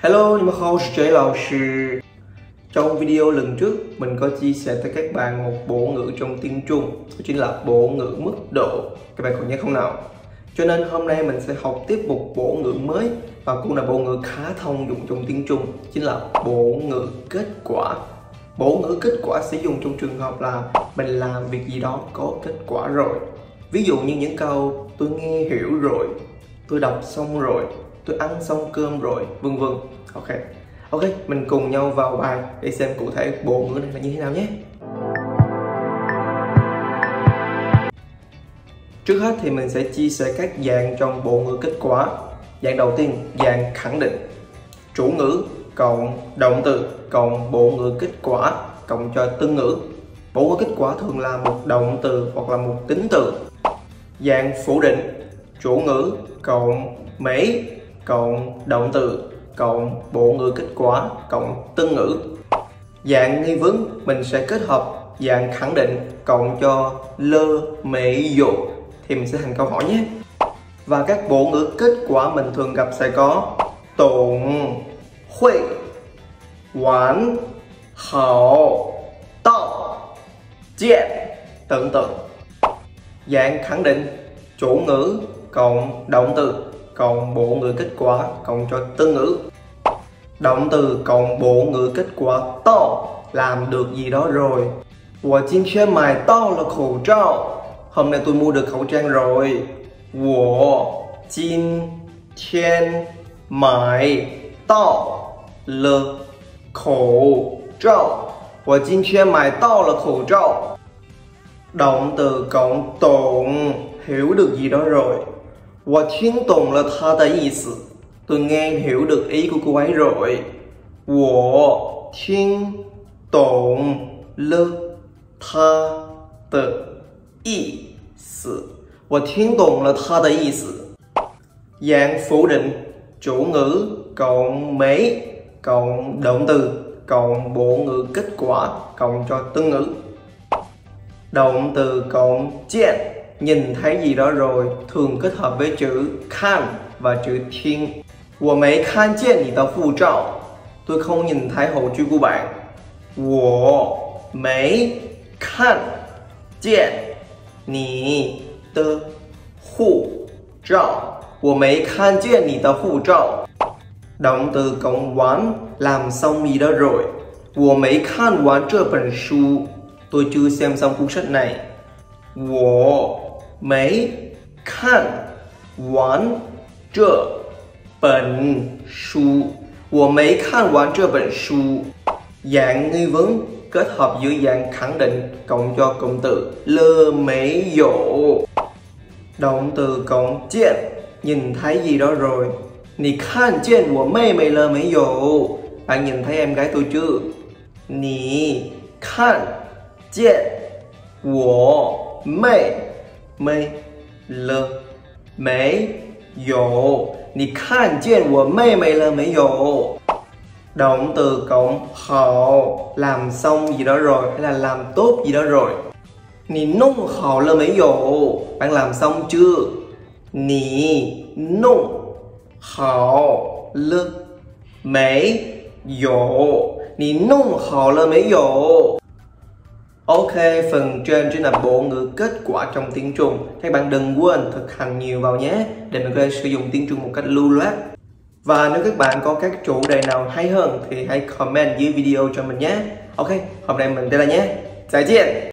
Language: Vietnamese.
Hello, nhưng mà không Jay Lào Sư Trong video lần trước, mình có chia sẻ tới các bạn một bộ ngữ trong tiếng Trung Đó chính là bộ ngữ mức độ. Các bạn còn nhớ không nào? Cho nên hôm nay mình sẽ học tiếp một bộ ngữ mới Và cũng là bộ ngữ khá thông dụng trong tiếng Trung Chính là bộ ngữ kết quả. Bộ ngữ kết quả sử dụng trong trường hợp là Mình làm việc gì đó có kết quả rồi. Ví dụ như những câu Tôi nghe hiểu rồi Tôi đọc xong rồi tôi ăn xong cơm rồi, vân vân. Ok. Ok, mình cùng nhau vào bài để xem cụ thể bộ ngữ này là như thế nào nhé. Trước hết thì mình sẽ chia sẻ các dạng trong bộ ngữ kết quả. Dạng đầu tiên, dạng khẳng định. Chủ ngữ cộng động từ cộng bộ ngữ kết quả cộng cho tương ngữ. Bộ ngữ kết quả thường là một động từ hoặc là một tính từ. Dạng phủ định, chủ ngữ cộng mấy cộng động từ cộng bộ ngữ kết quả cộng tân ngữ. Dạng nghi vấn mình sẽ kết hợp dạng khẳng định cộng cho lơ mệ dụ thì mình sẽ thành câu hỏi nhé. Và các bộ ngữ kết quả mình thường gặp sẽ có tụng, hội, hoàn hảo, tạo, tự Dạng khẳng định chủ ngữ cộng động từ cộng bộ ngữ kết quả, cộng cho tương ngữ động từ cộng bộ ngữ kết quả to, làm được gì đó rồi. Wo jin xuan mai to là khẩu trang. Hôm nay tôi mua được khẩu trang rồi. Wo jin xuan mai to là khẩu trang. Wo jin xuan mai to là khẩu trang. Động từ cộng tồn, hiểu được gì đó rồi. 我听懂了他的意思 tôi nghe hiểu được ý của cô ấy rồi 我听懂了他的意思我听懂了他的意思 dạng phủ định chủ ngữ cộng mấy cộng động từ cộng bộ ngữ kết quả cộng cho tương ngữ động từ cộng diện nhìn thấy gì đó rồi thường kết hợp với chữ khan và chữ thiên 我没看见你的护照 tôi không nhìn thấy hộ chiếu của bạn 我没看见你的护照我没看见你的护照 động từ cộng quán làm xong gì đó rồi 我没看完这本书 tôi chưa xem xong cuốn sách này 我 没看完这本书我没看完这本书 dạng nghi vấn kết hợp giữa dạng khẳng định cộng cho cụm từ lơ mấy dỗ động từ cộng diện nhìn thấy gì đó rồi 你看见我妹妹了没有 bạn nhìn thấy em gái tôi chưa 你看见我妹 mây lơ. Mấy dụ Nì khan chuyện của mê mày là mấy dụ Động từ cộng hậu Làm xong gì đó rồi, hay là làm tốt gì đó rồi. Nì nung hậu là mấy dụ Bạn làm xong chưa? Nì nung hậu lơ mấy dụ Nì nung hậu là mấy dụ Ok, phần trên chính là bộ ngữ kết quả trong tiếng Trung. Các bạn đừng quên thực hành nhiều vào nhé để mình có thể sử dụng tiếng Trung một cách lưu loát. Và nếu các bạn có các chủ đề nào hay hơn thì hãy comment dưới video cho mình nhé. Ok, hôm nay mình đây là nhé. 再见